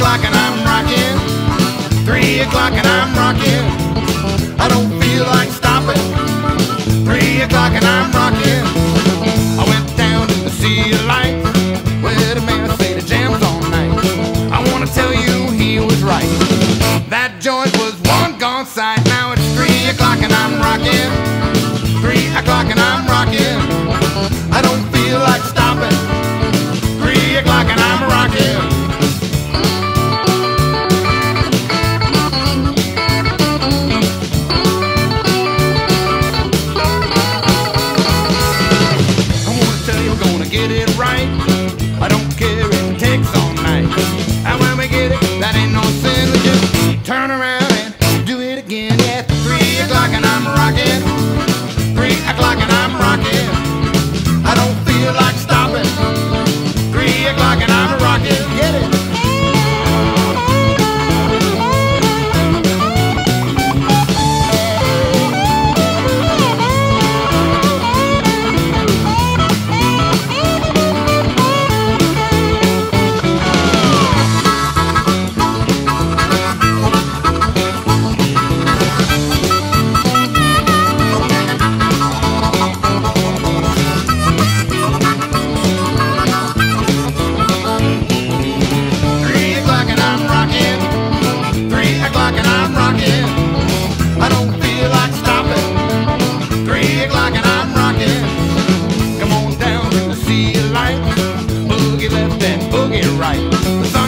o'clock and I'm rocking. Three o'clock and I'm rocking. I don't feel like stopping. Three o'clock and I'm rocking. I went down to the sea of lights where the man played the jams all night. I wanna tell you he was right. That joint was one gone sight. Now it's three o'clock and And when we get it, that ain't no sin. Turn around and do it again. Yeah, three o'clock and I'm rocking. Three o'clock and I'm rocking. I don't feel like stopping. Three o'clock and I'm rocking. Get it. it right.